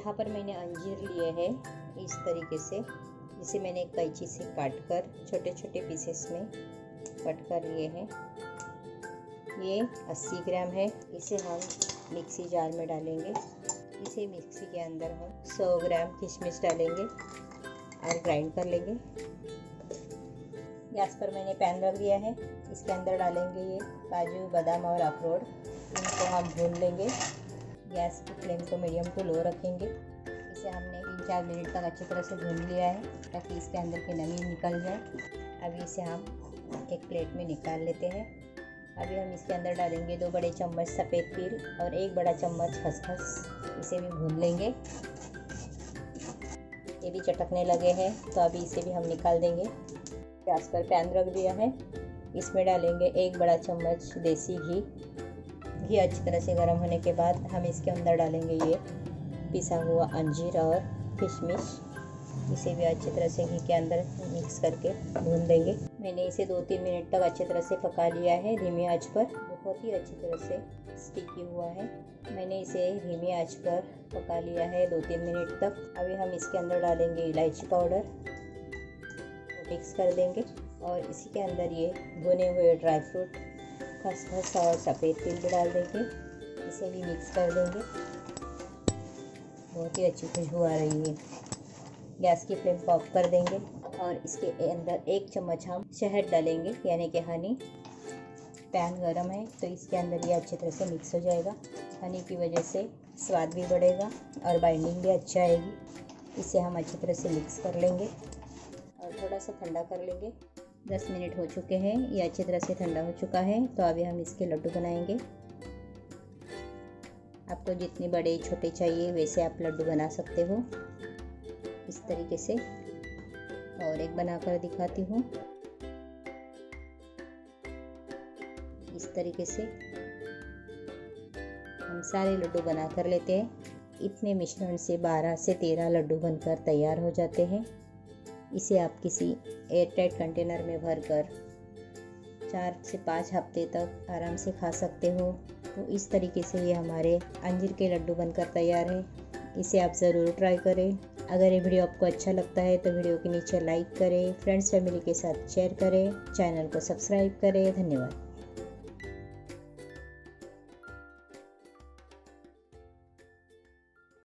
यहाँ पर मैंने अंजीर लिए हैं इस तरीके से। जिसे मैंने कैंची से काट कर छोटे छोटे पीसेस में कट कर लिए हैं। ये 80 ग्राम है। इसे हम मिक्सी जार में डालेंगे। इसे मिक्सी के अंदर हम 100 ग्राम किशमिश डालेंगे और ग्राइंड कर लेंगे। गैस पर मैंने पैन रख दिया है। इसके अंदर डालेंगे ये काजू, बादाम और अखरोट। इनको हम भून लेंगे। गैस की फ्लेम को मीडियम टू लो रखेंगे। इसे हमने तीन चार मिनट तक अच्छी तरह से भून लिया है, ताकि इसके अंदर की नमी निकल जाए। अभी इसे हम एक प्लेट में निकाल लेते हैं। अभी हम इसके अंदर डालेंगे दो बड़े चम्मच सफ़ेद तिल और एक बड़ा चम्मच खसखस। इसे भी भून लेंगे। ये भी चटकने लगे हैं तो अभी इसे भी हम निकाल देंगे। गैस पर पैन रख दिया है। इसमें डालेंगे एक बड़ा चम्मच देसी घी। घी अच्छी तरह से गर्म होने के बाद हम इसके अंदर डालेंगे ये पिसा हुआ अंजीर और किशमिश। इसे भी अच्छी तरह से घी के अंदर मिक्स करके भून देंगे। मैंने इसे दो तीन मिनट तक अच्छी तरह से पका लिया है धीमी आँच पर। बहुत ही अच्छी तरह से स्टिकी हुआ है। मैंने इसे धीमी आँच पर पका लिया है दो तीन मिनट तक। अभी हम इसके अंदर डालेंगे इलायची पाउडर। मिक्स कर देंगे और इसी के अंदर ये भुने हुए ड्राई फ्रूट खसखस और सफ़ेद तिल भी डाल देंगे। इसे भी मिक्स कर देंगे। बहुत ही अच्छी खुशबू आ रही है। गैस की फ्लेम को ऑफ़ कर देंगे और इसके अंदर एक चम्मच हम शहद डालेंगे, यानी कि हनी पैन गरम है तो इसके अंदर ये अच्छी तरह से मिक्स हो जाएगा। हनी की वजह से स्वाद भी बढ़ेगा और बाइंडिंग भी अच्छा आएगी। इसे हम अच्छी तरह से मिक्स कर लेंगे और थोड़ा सा ठंडा कर लेंगे। दस मिनट हो चुके हैं, ये अच्छी तरह से ठंडा हो चुका है तो अभी हम इसके लड्डू बनाएँगे। आपको जितने बड़े छोटे चाहिए, वैसे आप लड्डू बना सकते हो। इस तरीके से और एक बनाकर दिखाती हूँ। इस तरीके से हम सारे लड्डू बना कर लेते हैं। इतने मिश्रण से 12 से 13 लड्डू बनकर तैयार हो जाते हैं। इसे आप किसी एयरटाइट कंटेनर में भर कर चार से पाँच हफ़्ते तक आराम से खा सकते हो। तो इस तरीके से ये हमारे अंजीर के लड्डू बनकर तैयार है। इसे आप ज़रूर ट्राई करें। अगर ये वीडियो आपको अच्छा लगता है तो वीडियो के नीचे लाइक करें, फ्रेंड्स, फैमिली के साथ शेयर करें, चैनल को सब्सक्राइब करें। धन्यवाद।